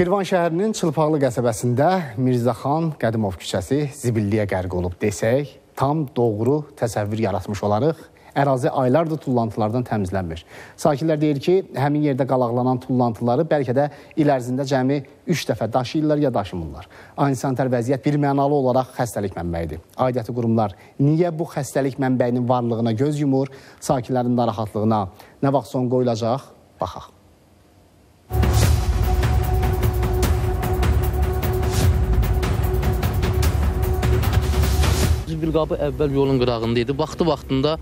Şirvan şəhərinin Çılpaqlı qəsəbəsində Mirzəxan Qədimov küçəsi zibilliyə qərq olub desək, tam doğru təsəvvür yaratmış olarıq. Ərazi aylardır tullantılardan təmizlənmir. Sakinlər deyir ki, həmin yerdə qalaqlanan tullantıları bəlkə də il ərzində cəmi 3 dəfə daşıyırlar ya daşımırlar. Ani sanitar vəziyyət bir mənalı olaraq xəstəlik mənbəyidir. Aidiyyəti qurumlar niyə bu xəstəlik mənbəyinin varlığına göz yumur, sakinlərin narahatlığına nə vaxt son qoyulacaq? Baxaq. Zibilqabı əvvəl yolun qırağında idi. Vaxtı-vaxtında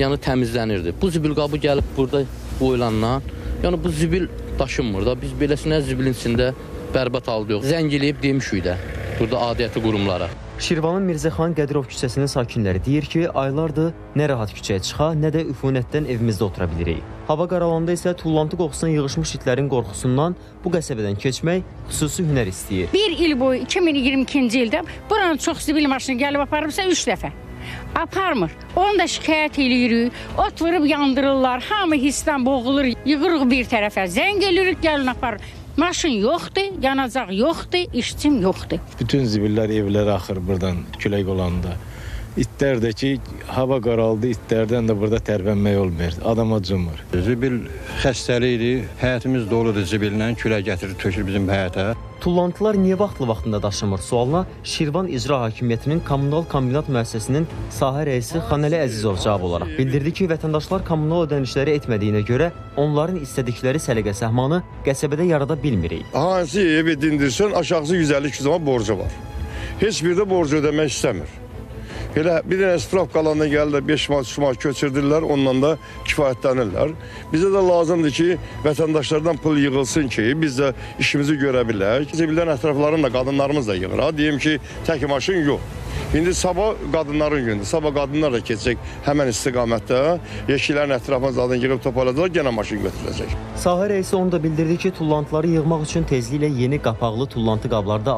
yəni təmizlənirdi. Bu zibilqabı gəlib burada qoyulandan, yəni bu zibil daşınmır da. Biz beləsinə zibilin içində bərbad halda yox. Zəng eləyib demişik də burada adiyyəti qurumlara. Şirvanın Mirzəxan Qədirov küçəsinin sakinləri deyir ki, aylardır nə rahat küçəyə çıxa, nə də üfunətdən evimizdə otura bilirik. Hava qaralanda isə tullantı qoxusuna yığışmış itlərin qorxusundan bu qəsəbədən keçmək xüsusi hünər istəyir. Bir il boyu 2022-ci ildə buranın çox zibil maşını gəlib aparıbsa 3 dəfə. Aparmır. Onu da şikayət eləyirik. Ot vurub yandırırlar. Hamı hissdən boğulur. Yığırıq bir tərəfə. Zəng eləyirik, gəlin aparır. Maşın yoxdur, yanacaq yoxdur, işçim yoxdur. Bütün zibillər evlərə axır buradan külək olanda. İtlər də ki, hava qaraldı, itlərdən də burada tərpənmək olmur. Adam acımır. Zibil xəstəlikdir. Həyətimiz doludur zibillə. Külə gətirir, tökür bizim həyətə. Tullantılar niyə vaxtlı vaxtında daşınmır sualına Şirvan İcra Hakimiyyətinin Kommunal Kombinat müəssisəsinin sahə rəisi Xanəli Əzizov cavab olaraq bildirdi ki, vətəndaşlar kommunal ödənişləri etmədiyinə görə onların istədikləri səliqə səhmanı qəsəbədə yarada bilmirik. Hansı evi dindirsən aşağısı 150 zaman borcu var. Heç bir də borcu ödəmək istəmir. Elə bir dənə spravk qalanda gəlirlər 5 manat, 3 manat köçürdürlər, ondan da kifayətlənirlər. Bizə də lazımdır ki, vətəndaşlardan pul yığılsın ki, biz də işimizi görə bilək. Zibillərin ətraflarını da qadınlarımız da yığır. Ha, deyim ki, tək maşın yox. İndi sabah qadınların gündür. Sabah qadınlar da keçəcək həmən istiqamətdə. Yeşiklərin ətrafına zaten yığıb toparladırlar, yenə maşın götürüləcək. Sahə rəisi onu da bildirdi ki, tullantıları yığmaq üçün tezliklə yeni qapaqlı tullantı qabları da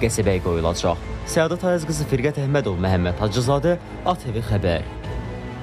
alınaraq qəsəbəyə qoyulacaq. Səadət Ayaz qızı Firqət Əhmədov, Məhəmməd Hacızadə, ATV xəbər.